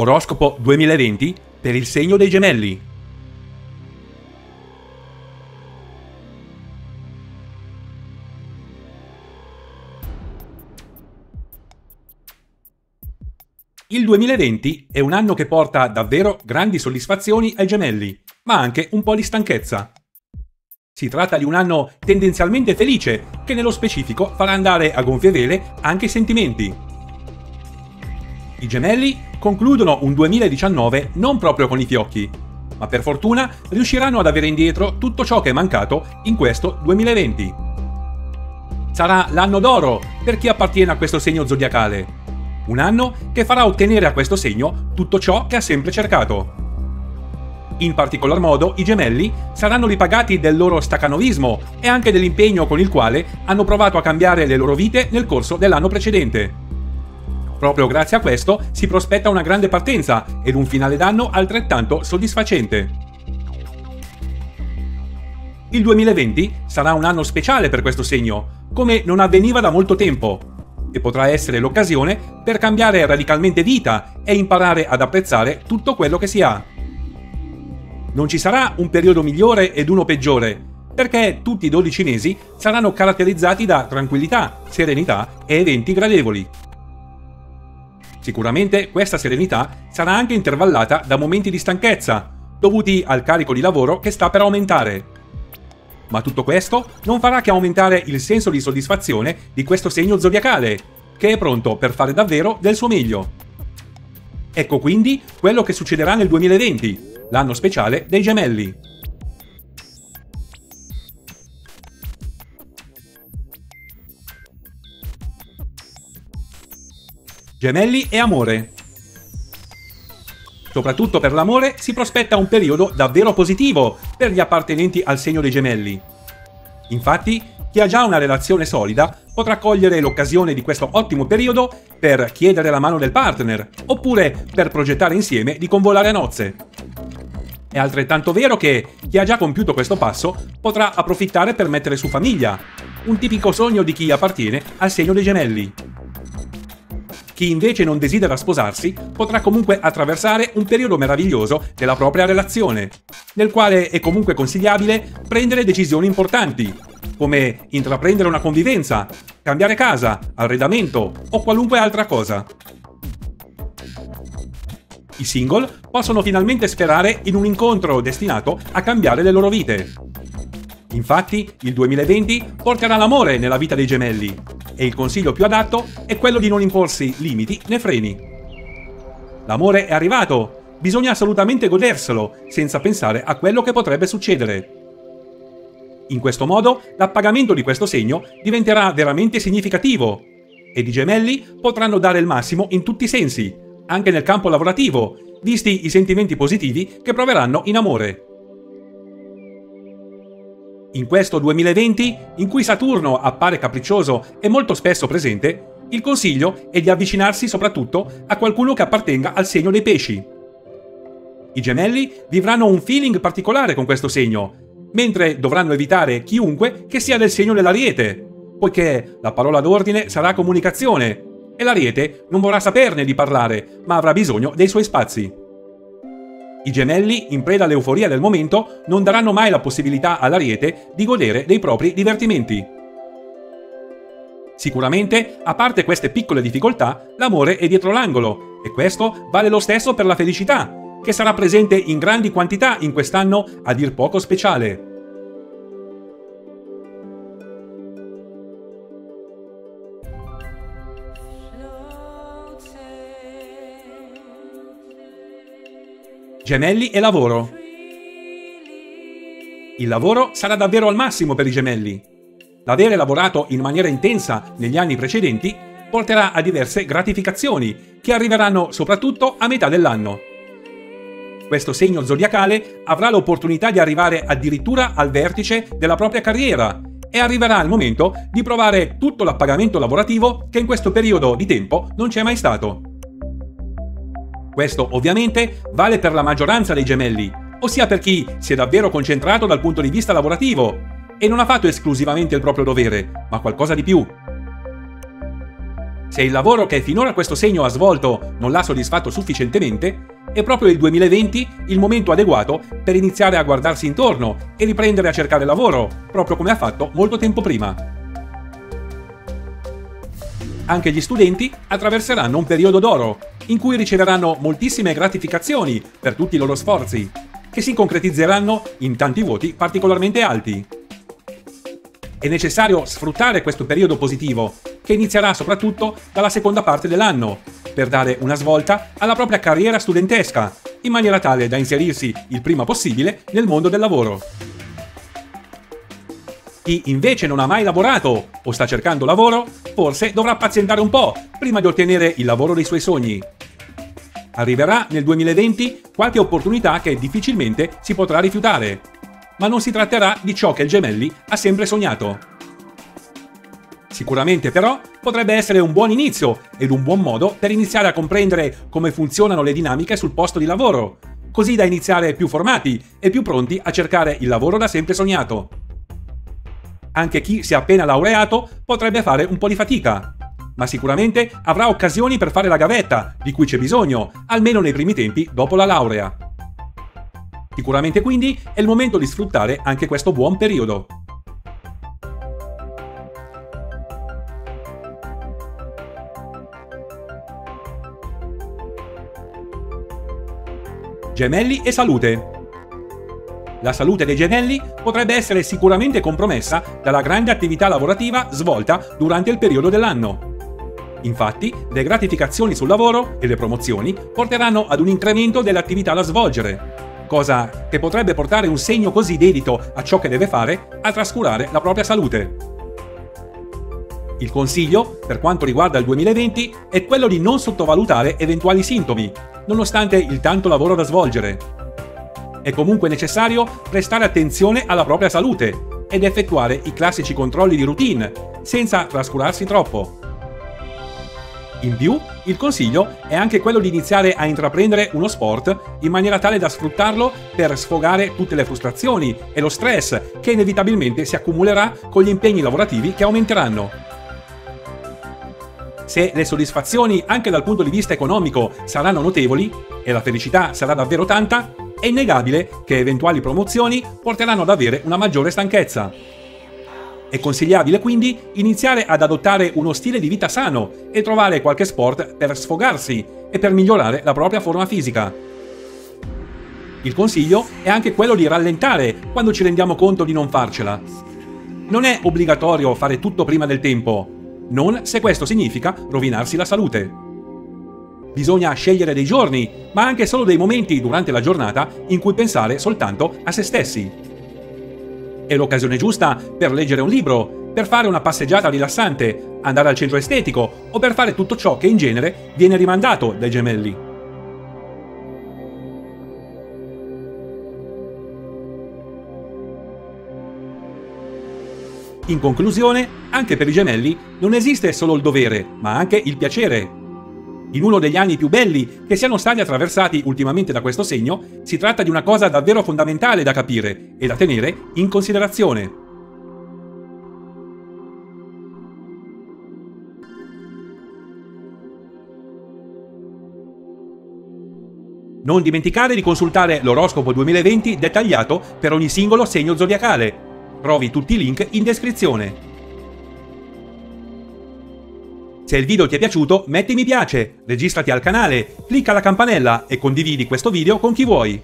Oroscopo 2020 per il segno dei gemelli. Il 2020 è un anno che porta davvero grandi soddisfazioni ai gemelli, ma anche un po' di stanchezza. Si tratta di un anno tendenzialmente felice, che nello specifico farà andare a gonfie vele anche i sentimenti. I gemelli concludono un 2019 non proprio con i fiocchi, ma per fortuna riusciranno ad avere indietro tutto ciò che è mancato in questo 2020. Sarà l'anno d'oro per chi appartiene a questo segno zodiacale, un anno che farà ottenere a questo segno tutto ciò che ha sempre cercato. In particolar modo i gemelli saranno ripagati del loro stacanovismo e anche dell'impegno con il quale hanno provato a cambiare le loro vite nel corso dell'anno precedente. Proprio grazie a questo si prospetta una grande partenza ed un finale d'anno altrettanto soddisfacente. Il 2020 sarà un anno speciale per questo segno, come non avveniva da molto tempo, e potrà essere l'occasione per cambiare radicalmente vita e imparare ad apprezzare tutto quello che si ha. Non ci sarà un periodo migliore ed uno peggiore, perché tutti i 12 mesi saranno caratterizzati da tranquillità, serenità e eventi gradevoli. Sicuramente questa serenità sarà anche intervallata da momenti di stanchezza, dovuti al carico di lavoro che sta per aumentare. Ma tutto questo non farà che aumentare il senso di soddisfazione di questo segno zodiacale, che è pronto per fare davvero del suo meglio. Ecco quindi quello che succederà nel 2020, l'anno speciale dei gemelli. Gemelli e amore. Soprattutto per l'amore si prospetta un periodo davvero positivo per gli appartenenti al segno dei gemelli. Infatti, chi ha già una relazione solida potrà cogliere l'occasione di questo ottimo periodo per chiedere la mano del partner, oppure per progettare insieme di convolare a nozze. È altrettanto vero che chi ha già compiuto questo passo potrà approfittare per mettere su famiglia, un tipico sogno di chi appartiene al segno dei gemelli. Chi invece non desidera sposarsi potrà comunque attraversare un periodo meraviglioso della propria relazione, nel quale è comunque consigliabile prendere decisioni importanti, come intraprendere una convivenza, cambiare casa, arredamento o qualunque altra cosa. I single possono finalmente sperare in un incontro destinato a cambiare le loro vite. Infatti, il 2020 porterà l'amore nella vita dei gemelli e il consiglio più adatto è quello di non imporsi limiti né freni. L'amore è arrivato, bisogna assolutamente goderselo, senza pensare a quello che potrebbe succedere. In questo modo, l'appagamento di questo segno diventerà veramente significativo ed i gemelli potranno dare il massimo in tutti i sensi, anche nel campo lavorativo, visti i sentimenti positivi che proveranno in amore. In questo 2020, in cui Saturno appare capriccioso e molto spesso presente, il consiglio è di avvicinarsi soprattutto a qualcuno che appartenga al segno dei pesci. I gemelli vivranno un feeling particolare con questo segno, mentre dovranno evitare chiunque che sia del segno dell'ariete, poiché la parola d'ordine sarà comunicazione e l'ariete non vorrà saperne di parlare, ma avrà bisogno dei suoi spazi. I gemelli, in preda all'euforia del momento, non daranno mai la possibilità all'Ariete di godere dei propri divertimenti. Sicuramente, a parte queste piccole difficoltà, l'amore è dietro l'angolo, e questo vale lo stesso per la felicità, che sarà presente in grandi quantità in quest'anno a dir poco speciale. Gemelli e lavoro. Il lavoro sarà davvero al massimo per i gemelli. L'avere lavorato in maniera intensa negli anni precedenti porterà a diverse gratificazioni che arriveranno soprattutto a metà dell'anno. Questo segno zodiacale avrà l'opportunità di arrivare addirittura al vertice della propria carriera e arriverà il momento di provare tutto l'appagamento lavorativo che in questo periodo di tempo non c'è mai stato. Questo ovviamente vale per la maggioranza dei gemelli, ossia per chi si è davvero concentrato dal punto di vista lavorativo e non ha fatto esclusivamente il proprio dovere, ma qualcosa di più. Se il lavoro che finora questo segno ha svolto non l'ha soddisfatto sufficientemente, è proprio il 2020 il momento adeguato per iniziare a guardarsi intorno e riprendere a cercare lavoro, proprio come ha fatto molto tempo prima. Anche gli studenti attraverseranno un periodo d'oro, in cui riceveranno moltissime gratificazioni per tutti i loro sforzi, che si concretizzeranno in tanti voti particolarmente alti. È necessario sfruttare questo periodo positivo, che inizierà soprattutto dalla seconda parte dell'anno, per dare una svolta alla propria carriera studentesca, in maniera tale da inserirsi il prima possibile nel mondo del lavoro. Chi invece non ha mai lavorato o sta cercando lavoro, forse dovrà pazientare un po' prima di ottenere il lavoro dei suoi sogni. Arriverà nel 2020 qualche opportunità che difficilmente si potrà rifiutare, ma non si tratterà di ciò che il Gemelli ha sempre sognato. Sicuramente però potrebbe essere un buon inizio ed un buon modo per iniziare a comprendere come funzionano le dinamiche sul posto di lavoro, così da iniziare più formati e più pronti a cercare il lavoro da sempre sognato. Anche chi si è appena laureato potrebbe fare un po' di fatica, ma sicuramente avrà occasioni per fare la gavetta, di cui c'è bisogno, almeno nei primi tempi dopo la laurea. Sicuramente quindi è il momento di sfruttare anche questo buon periodo. Gemelli e salute. La salute dei gemelli potrebbe essere sicuramente compromessa dalla grande attività lavorativa svolta durante il periodo dell'anno. Infatti, le gratificazioni sul lavoro e le promozioni porteranno ad un incremento dell'attività da svolgere, cosa che potrebbe portare un segno così dedito a ciò che deve fare a trascurare la propria salute. Il consiglio, per quanto riguarda il 2020, è quello di non sottovalutare eventuali sintomi, nonostante il tanto lavoro da svolgere. È comunque necessario prestare attenzione alla propria salute ed effettuare i classici controlli di routine, senza trascurarsi troppo. In più, il consiglio è anche quello di iniziare a intraprendere uno sport in maniera tale da sfruttarlo per sfogare tutte le frustrazioni e lo stress che inevitabilmente si accumulerà con gli impegni lavorativi che aumenteranno. Se le soddisfazioni anche dal punto di vista economico saranno notevoli e la felicità sarà davvero tanta, è innegabile che eventuali promozioni porteranno ad avere una maggiore stanchezza. È consigliabile quindi iniziare ad adottare uno stile di vita sano e trovare qualche sport per sfogarsi e per migliorare la propria forma fisica. Il consiglio è anche quello di rallentare quando ci rendiamo conto di non farcela. Non è obbligatorio fare tutto prima del tempo, non se questo significa rovinarsi la salute. Bisogna scegliere dei giorni, ma anche solo dei momenti durante la giornata in cui pensare soltanto a se stessi. È l'occasione giusta per leggere un libro, per fare una passeggiata rilassante, andare al centro estetico o per fare tutto ciò che in genere viene rimandato dai gemelli. In conclusione, anche per i gemelli non esiste solo il dovere, ma anche il piacere, in uno degli anni più belli che siano stati attraversati ultimamente da questo segno, si tratta di una cosa davvero fondamentale da capire e da tenere in considerazione. Non dimenticare di consultare l'oroscopo 2020 dettagliato per ogni singolo segno zodiacale. Trovi tutti i link in descrizione. Se il video ti è piaciuto metti mi piace, registrati al canale, clicca la campanella e condividi questo video con chi vuoi.